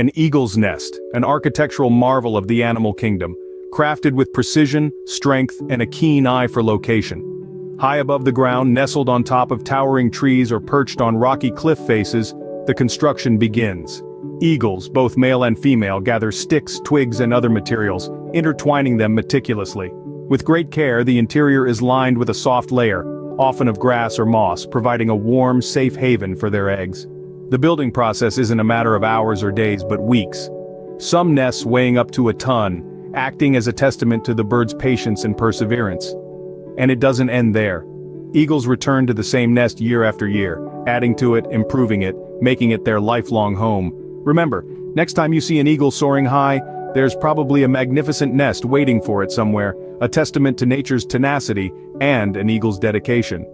An eagle's nest, an architectural marvel of the animal kingdom, crafted with precision, strength, and a keen eye for location. High above the ground, nestled on top of towering trees or perched on rocky cliff faces, the construction begins. Eagles, both male and female, gather sticks, twigs and other materials, intertwining them meticulously. With great care, the interior is lined with a soft layer, often of grass or moss, providing a warm, safe haven for their eggs. The building process isn't a matter of hours or days but weeks. Some nests weighing up to a ton, acting as a testament to the bird's patience and perseverance. And it doesn't end there. Eagles return to the same nest year after year, adding to it, improving it, making it their lifelong home. Remember, next time you see an eagle soaring high, there's probably a magnificent nest waiting for it somewhere, a testament to nature's tenacity and an eagle's dedication.